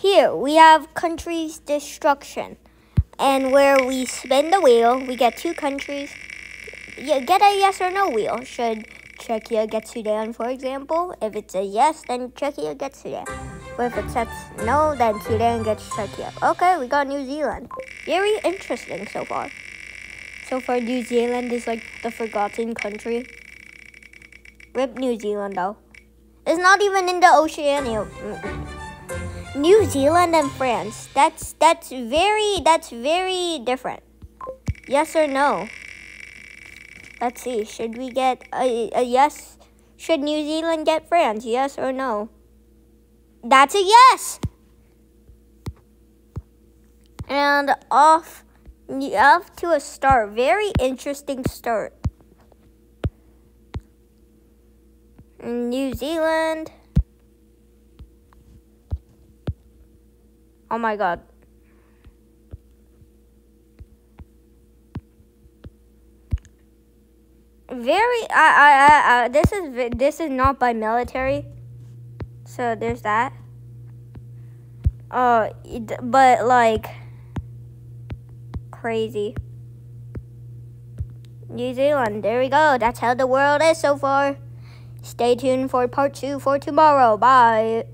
Here we have countries destruction. And where we spin the wheel, we get two countries. You get a yes or no wheel. Should Czechia get Sudan, for example? If it's a yes, then Czechia gets Sudan. But if it says no, then Sudan gets Czechia. Okay, we got New Zealand. Very interesting so far. So far, New Zealand is like the forgotten country. Rip New Zealand though. It's not even in the Oceania. New Zealand and France. That's that's very that's very different. Yes or no? Let's see. Should we get a, a yes? Should New Zealand get France? Yes or no? That's a yes. And off off to a start. Very interesting start. New Zealand. Oh my god. Very I I I, this is this is not by military. So there's that. Uh but like crazy. New Zealand. There we go. That's how the world is so far. Stay tuned for part 2 for tomorrow. Bye.